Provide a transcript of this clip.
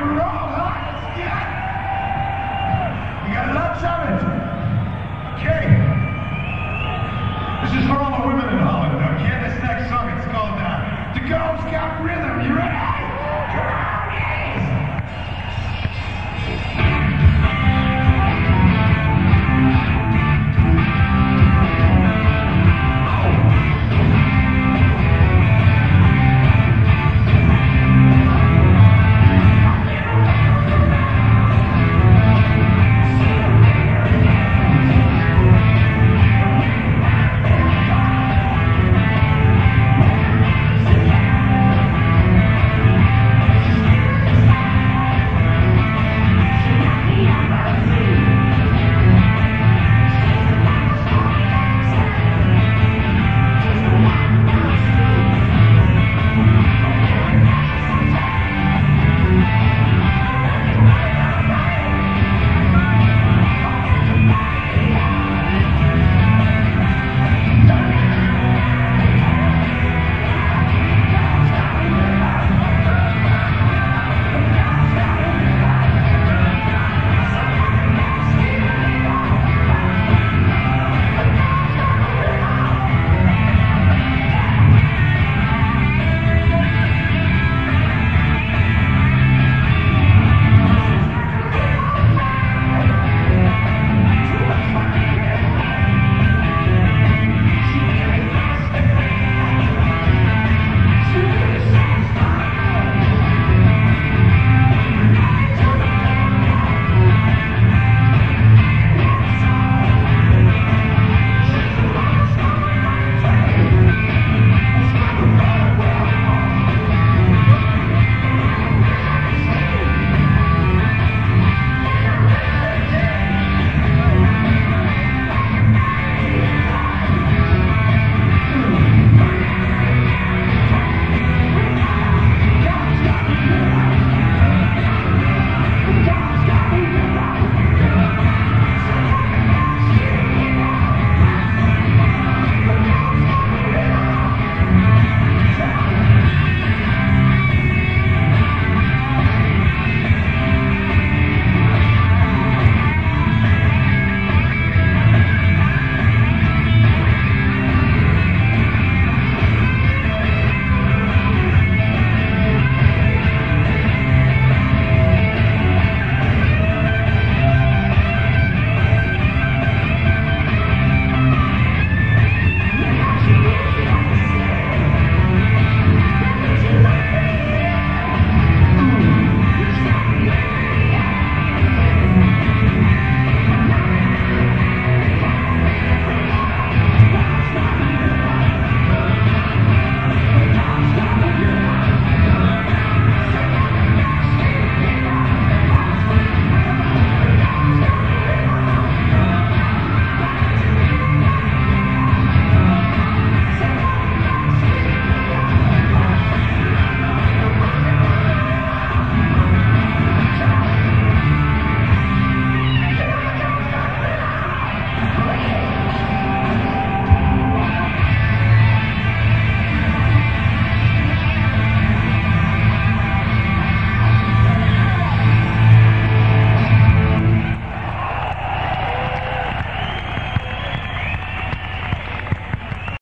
rock!